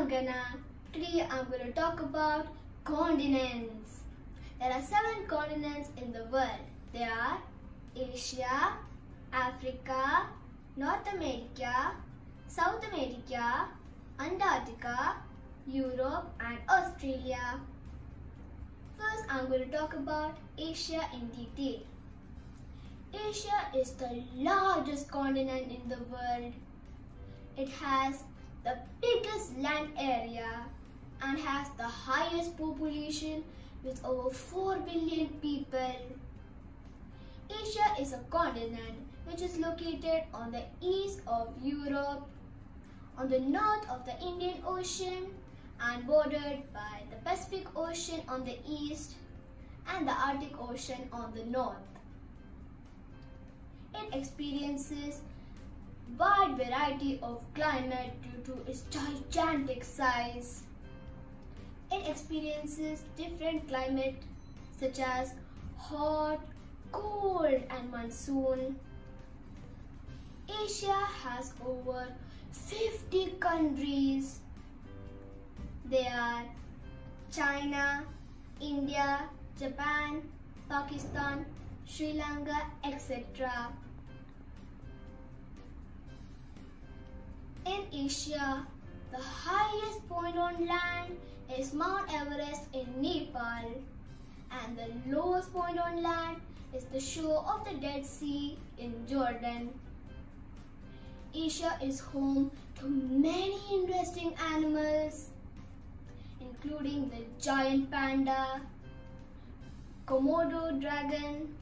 Today I'm going to talk about continents. There are seven continents in the world. They are Asia, Africa, North America, South America, Antarctica, Europe and Australia. First I'm going to talk about Asia in detail. Asia is the largest continent in the world. It has the biggest land area and has the highest population with over 4 billion people. Asia is a continent which is located on the east of Europe, on the north of the Indian Ocean and bordered by the Pacific Ocean on the east and the Arctic Ocean on the north. It experiences wide variety of climate due to its gigantic size. It experiences different climate such as hot, cold and monsoon. Asia has over 50 countries. They are China, India, Japan, Pakistan, Sri Lanka, etc. In Asia, the highest point on land is Mount Everest in Nepal and the lowest point on land is the shore of the Dead Sea in Jordan. Asia is home to many interesting animals including the giant panda, Komodo dragon,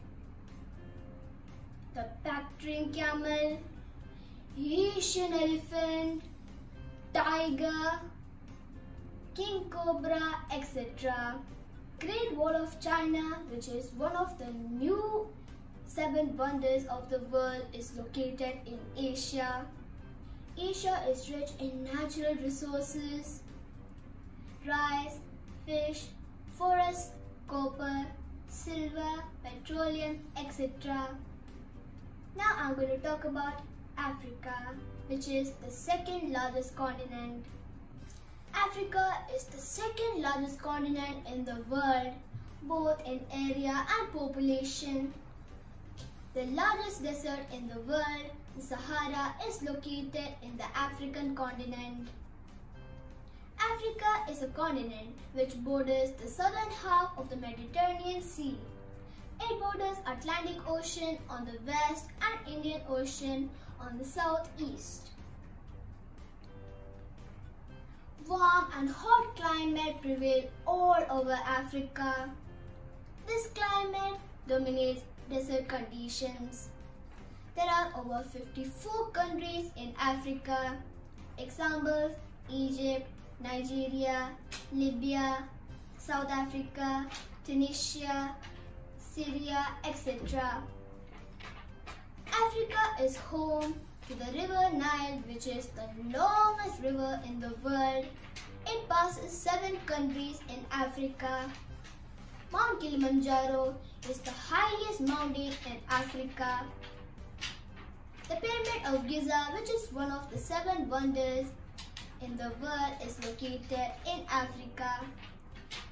the Bactrian camel, Asian elephant, tiger, king cobra, etc. Great Wall of China, which is one of the new seven wonders of the world, is located in Asia. Asia is rich in natural resources, rice, fish, forests, copper, silver, petroleum, etc. Now I'm going to talk about Africa, which is the second largest continent. Africa is the second largest continent in the world, both in area and population. The largest desert in the world, the Sahara, is located in the African continent. Africa is a continent which borders the southern half of the Mediterranean Sea. It borders Atlantic Ocean on the west and Indian Ocean on the southeast. Warm and hot climate prevail all over Africa. This climate dominates desert conditions. There are over 54 countries in Africa. Examples Egypt, Nigeria, Libya, South Africa, Tunisia, Syria, etc. Africa is home to the river Nile which is the longest river in the world. It passes seven countries in Africa. Mount Kilimanjaro is the highest mountain in Africa. The Pyramid of Giza which is one of the seven wonders in the world is located in Africa.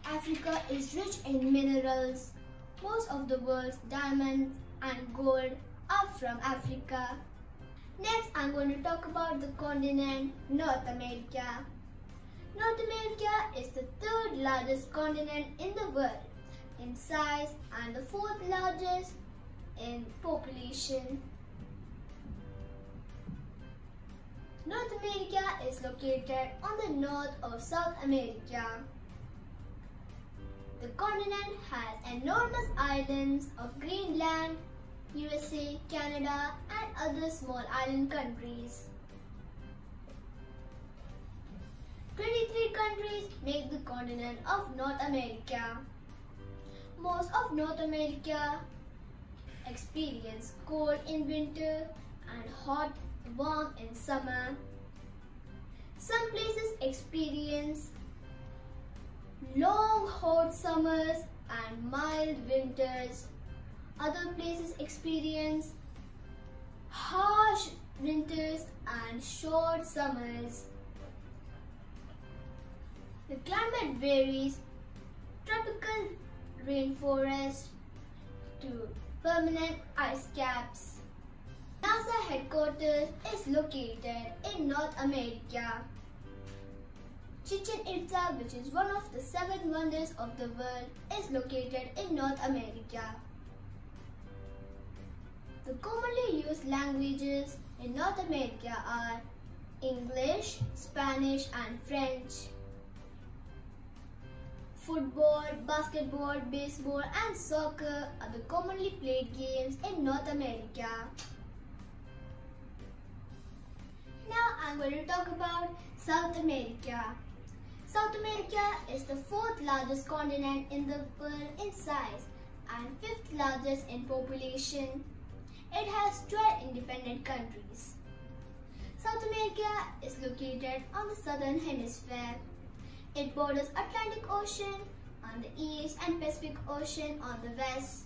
Africa is rich in minerals. Most of the world's diamonds and gold are from Africa. Next, I'm going to talk about the continent North America. North America is the third largest continent in the world in size and the fourth largest in population. North America is located on the north of South America. The continent has enormous islands of Greenland, USA, Canada and other small island countries. 23 countries make the continent of North America. Most of North America experience cold in winter and hot warm in summer. Some places experience long hot summers and mild winters. Other places experience harsh winters and short summers. The climate varies tropical rainforest to permanent ice caps. NASA headquarters is located in North America. Chichen Itza, which is one of the seven wonders of the world, is located in North America. The commonly used languages in North America are English, Spanish and French. Football, basketball, baseball and soccer are the commonly played games in North America. Now I'm going to talk about South America. South America is the fourth largest continent in the world in size and fifth largest in population. It has 12 independent countries. South America is located on the southern hemisphere. It borders Atlantic Ocean on the east and Pacific Ocean on the west.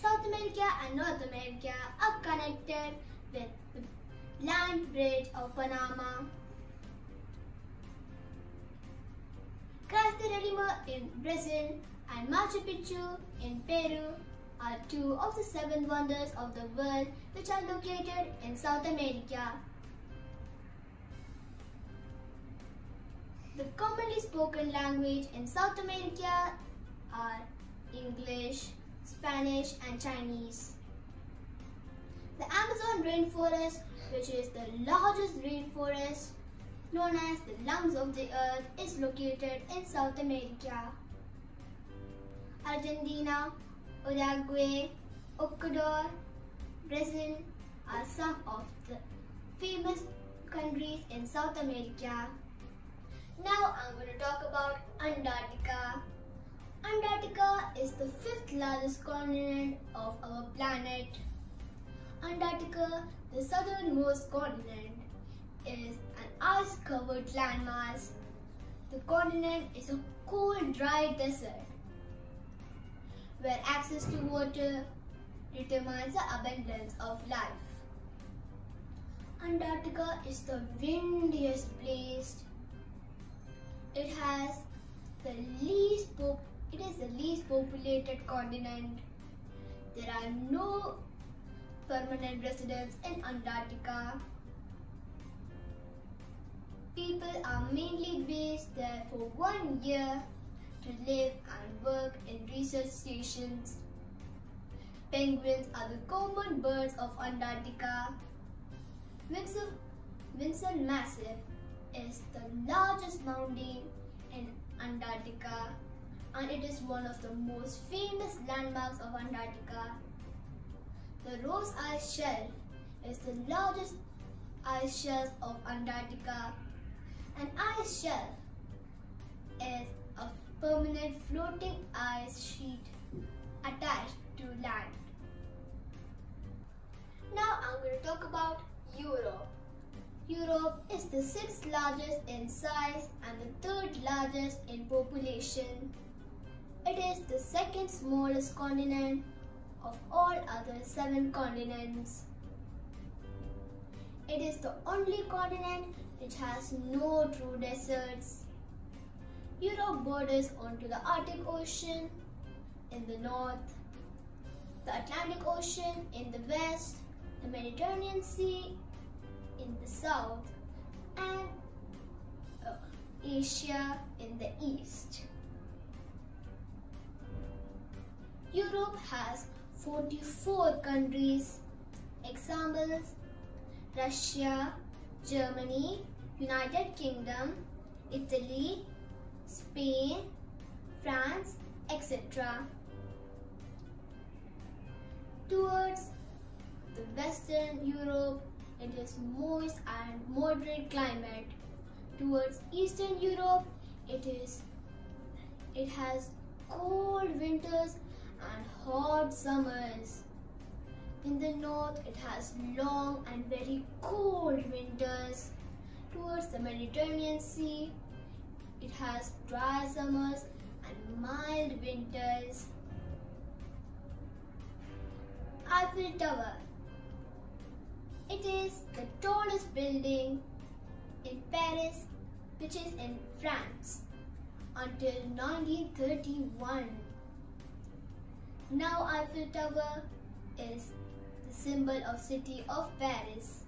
South America and North America are connected with the land bridge of Panama. Redentor in Brazil and Machu Picchu in Peru are two of the seven wonders of the world which are located in South America. The commonly spoken language in South America are English, Spanish and Chinese. The Amazon rainforest, which is the largest rainforest known as the lungs of the earth, is located in South America. Argentina, Uruguay, Ecuador, Brazil are some of the famous countries in South America. Now I'm going to talk about Antarctica. Antarctica is the fifth largest continent of our planet. Antarctica, the southernmost continent, is an ice-covered landmass. The continent is a cold, dry desert where access to water determines the abundance of life. Antarctica is the windiest place it has the least it is the least populated continent. There are no permanent residents in Antarctica. People are mainly based there for one year to live and work in research stations. Penguins are the common birds of Antarctica. Vinson, Vinson Massif is the largest mountain in Antarctica and it is one of the most famous landmarks of Antarctica. The Ross Ice Shelf is the largest ice shelf of Antarctica. An ice shelf is a permanent floating ice sheet attached to land. Now I'm going to talk about Europe. Europe is the sixth largest in size and the third largest in population. It is the second smallest continent of all other seven continents. It is the only continent which has no true deserts. Europe borders onto the Arctic Ocean in the north, the Atlantic Ocean in the west, the Mediterranean Sea in the south and uh, Asia in the east. Europe has 44 countries. Examples Russia, Germany, United Kingdom, Italy, Spain, France, etc. Towards the Western Europe it is moist and moderate climate. Towards Eastern Europe, it is it has cold winters and hot summers. In the north, it has long and very cold winters. Towards the Mediterranean Sea, it has dry summers and mild winters. Eiffel Tower it is the tallest building in Paris which is in France, until 1931. Now Eiffel Tower is symbol of city of Paris.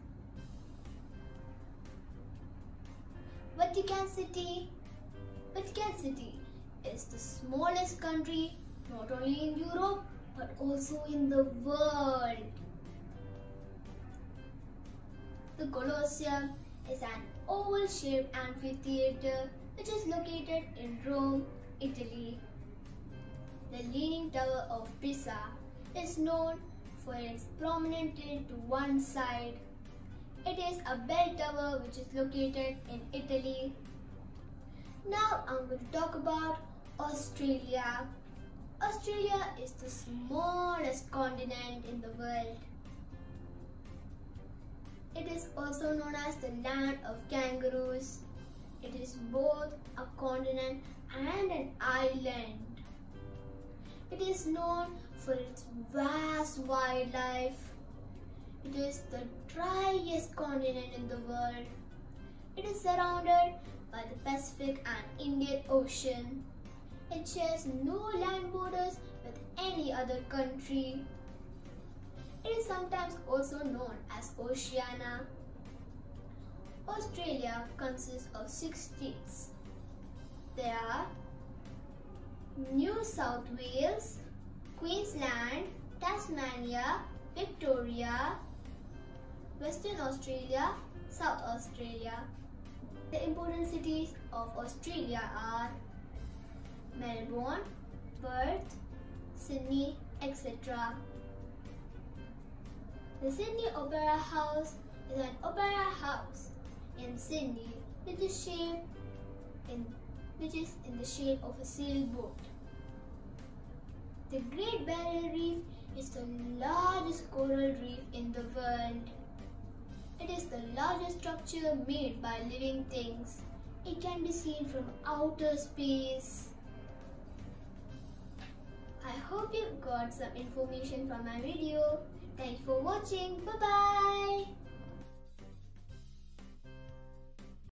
Vatican City Vatican City is the smallest country not only in Europe but also in the world. The Colosseum is an oval-shaped amphitheater which is located in Rome, Italy. The Leaning Tower of Pisa is known for its prominent tilt to one side. It is a bell tower which is located in Italy. Now I'm going to talk about Australia. Australia is the smallest continent in the world. It is also known as the land of kangaroos. It is both a continent and an island. It is known for its vast wildlife. It is the driest continent in the world. It is surrounded by the Pacific and Indian Ocean. It shares no land borders with any other country. It is sometimes also known as Oceania. Australia consists of six states. There are New South Wales, Queensland, Tasmania, Victoria, Western Australia, South Australia. The important cities of Australia are Melbourne, Perth, Sydney, etc. The Sydney Opera House is an opera house in Sydney which is shaped in which is in the shape of a sailboat. The Great Barrier Reef is the largest coral reef in the world. It is the largest structure made by living things. It can be seen from outer space. I hope you got some information from my video. Thanks for watching. Bye-bye.